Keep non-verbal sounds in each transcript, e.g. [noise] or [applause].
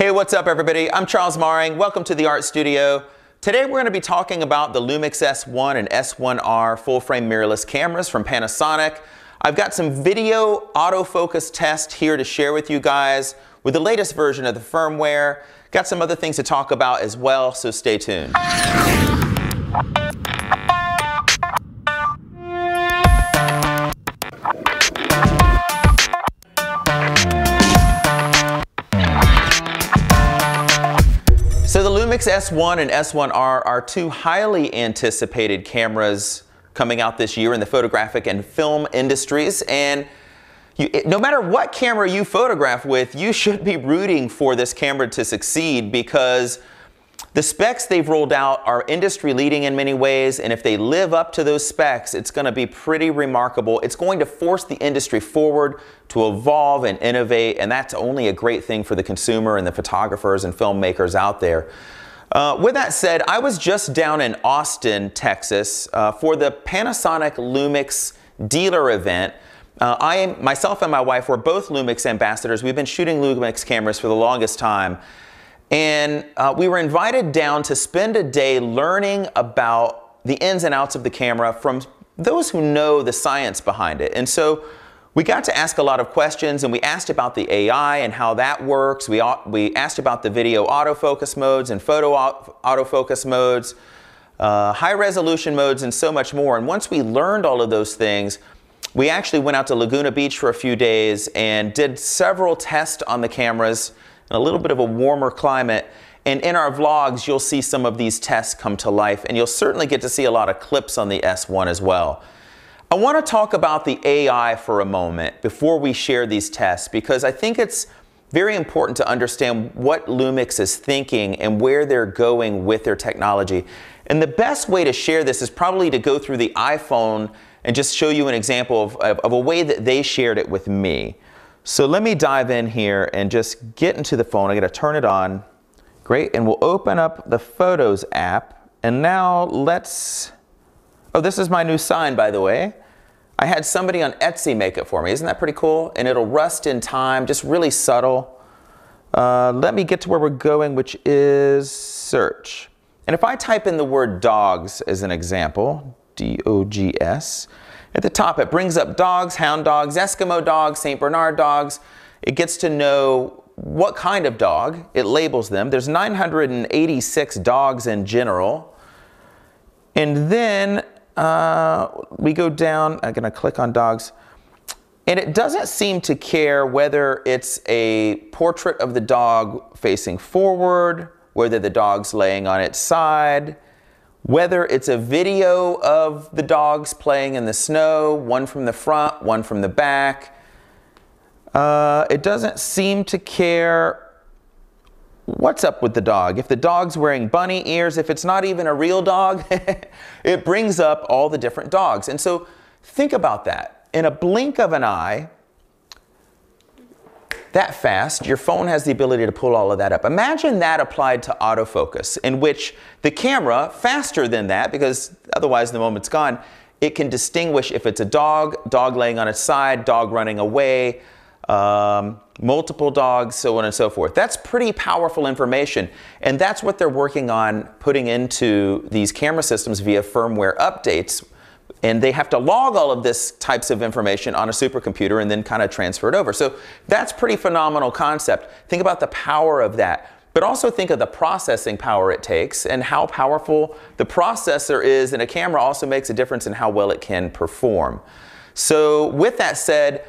Hey, what's up everybody? I'm Charles Maring. Welcome to the Art Studio. Today we're going to be talking about the Lumix S1 and S1R full-frame mirrorless cameras from Panasonic. I've got some video autofocus test here to share with you guys with the latest version of the firmware. Got some other things to talk about as well, so stay tuned. Lumix S1 and S1R are two highly anticipated cameras coming out this year in the photographic and film industries. And you, no matter what camera you photograph with, you should be rooting for this camera to succeed because the specs they've rolled out are industry leading in many ways, and if they live up to those specs, it's going to be pretty remarkable. It's going to force the industry forward to evolve and innovate, and that's only a great thing for the consumer and the photographers and filmmakers out there. Uh, with that said, I was just down in Austin, Texas, uh, for the Panasonic Lumix dealer event. Uh, I, myself and my wife, were both Lumix ambassadors. We've been shooting Lumix cameras for the longest time. And uh, we were invited down to spend a day learning about the ins and outs of the camera from those who know the science behind it. And so we got to ask a lot of questions and we asked about the AI and how that works. We, we asked about the video autofocus modes and photo autofocus modes, uh, high resolution modes and so much more. And once we learned all of those things, we actually went out to Laguna Beach for a few days and did several tests on the cameras in a little bit of a warmer climate. And in our vlogs, you'll see some of these tests come to life, and you'll certainly get to see a lot of clips on the S1 as well. I want to talk about the AI for a moment before we share these tests because I think it's very important to understand what Lumix is thinking and where they're going with their technology. And the best way to share this is probably to go through the iPhone and just show you an example of, of, of a way that they shared it with me. So let me dive in here and just get into the phone. I gotta turn it on. Great, and we'll open up the Photos app. And now let's, oh, this is my new sign, by the way. I had somebody on Etsy make it for me. Isn't that pretty cool? And it'll rust in time, just really subtle. Uh, let me get to where we're going, which is search. And if I type in the word dogs as an example, D-O-G-S, at the top, it brings up dogs, hound dogs, Eskimo dogs, St. Bernard dogs. It gets to know what kind of dog. It labels them. There's 986 dogs in general. And then uh, we go down, I'm gonna click on dogs. And it doesn't seem to care whether it's a portrait of the dog facing forward, whether the dog's laying on its side, whether it's a video of the dogs playing in the snow, one from the front, one from the back, uh, it doesn't seem to care what's up with the dog. If the dog's wearing bunny ears, if it's not even a real dog, [laughs] it brings up all the different dogs. And so think about that. In a blink of an eye, that fast, your phone has the ability to pull all of that up. Imagine that applied to autofocus, in which the camera, faster than that, because otherwise the moment's gone, it can distinguish if it's a dog, dog laying on its side, dog running away, um, multiple dogs, so on and so forth. That's pretty powerful information, and that's what they're working on putting into these camera systems via firmware updates and they have to log all of this types of information on a supercomputer and then kind of transfer it over. So that's pretty phenomenal concept. Think about the power of that. But also think of the processing power it takes and how powerful the processor is in a camera also makes a difference in how well it can perform. So with that said,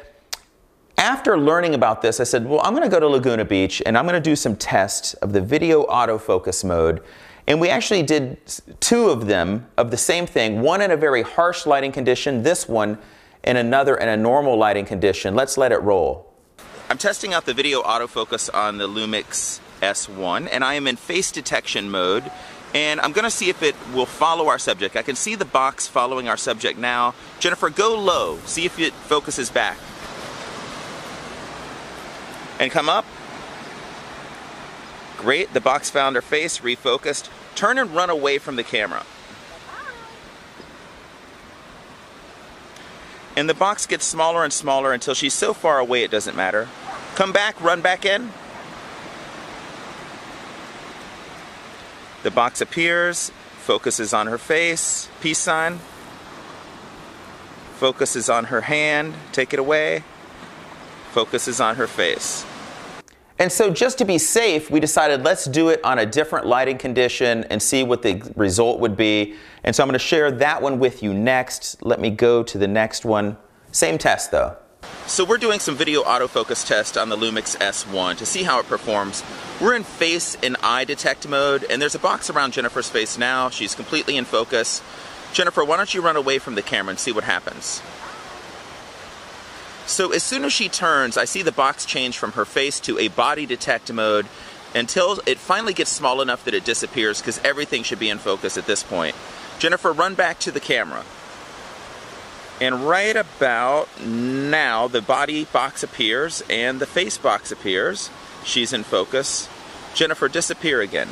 after learning about this, I said, well, I'm going to go to Laguna Beach and I'm going to do some tests of the video autofocus mode and we actually did two of them of the same thing, one in a very harsh lighting condition, this one in another in a normal lighting condition. Let's let it roll. I'm testing out the video autofocus on the Lumix S1 and I am in face detection mode and I'm gonna see if it will follow our subject. I can see the box following our subject now. Jennifer, go low, see if it focuses back. And come up. Great, the box found her face, refocused. Turn and run away from the camera. And the box gets smaller and smaller until she's so far away it doesn't matter. Come back, run back in. The box appears, focuses on her face, peace sign. Focuses on her hand, take it away. Focuses on her face. And so just to be safe, we decided let's do it on a different lighting condition and see what the result would be. And so I'm going to share that one with you next. Let me go to the next one. Same test though. So we're doing some video autofocus test on the Lumix S1 to see how it performs. We're in face and eye detect mode, and there's a box around Jennifer's face now. She's completely in focus. Jennifer, why don't you run away from the camera and see what happens? So as soon as she turns, I see the box change from her face to a body detect mode until it finally gets small enough that it disappears because everything should be in focus at this point. Jennifer, run back to the camera. And right about now, the body box appears and the face box appears. She's in focus. Jennifer, disappear again.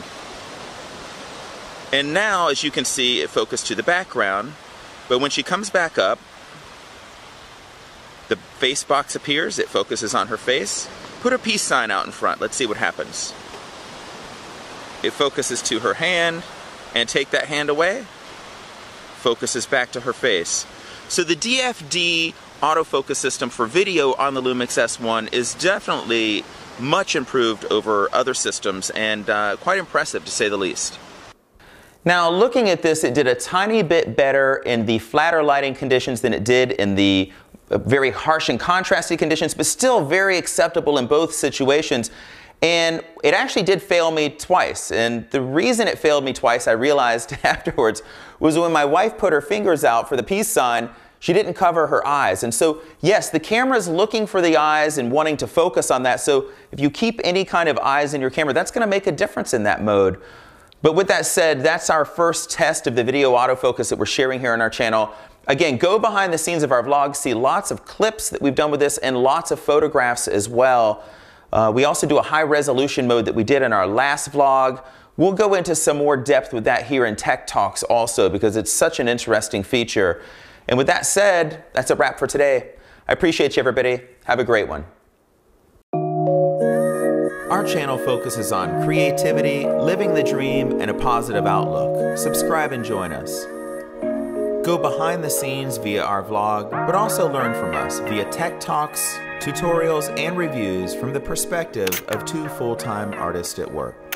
And now, as you can see, it focused to the background. But when she comes back up, the face box appears. It focuses on her face. Put a peace sign out in front. Let's see what happens. It focuses to her hand. And take that hand away. Focuses back to her face. So the DFD autofocus system for video on the Lumix S1 is definitely much improved over other systems and uh, quite impressive to say the least. Now looking at this, it did a tiny bit better in the flatter lighting conditions than it did in the very harsh and contrasty conditions, but still very acceptable in both situations. And it actually did fail me twice. And the reason it failed me twice, I realized [laughs] afterwards, was when my wife put her fingers out for the peace sign, she didn't cover her eyes. And so, yes, the camera's looking for the eyes and wanting to focus on that. So if you keep any kind of eyes in your camera, that's going to make a difference in that mode. But with that said, that's our first test of the video autofocus that we're sharing here on our channel. Again, go behind the scenes of our vlog, see lots of clips that we've done with this and lots of photographs as well. Uh, we also do a high resolution mode that we did in our last vlog. We'll go into some more depth with that here in Tech Talks also because it's such an interesting feature. And with that said, that's a wrap for today. I appreciate you, everybody. Have a great one. Our channel focuses on creativity, living the dream, and a positive outlook. Subscribe and join us. Go behind the scenes via our vlog, but also learn from us via tech talks, tutorials, and reviews from the perspective of two full time artists at work.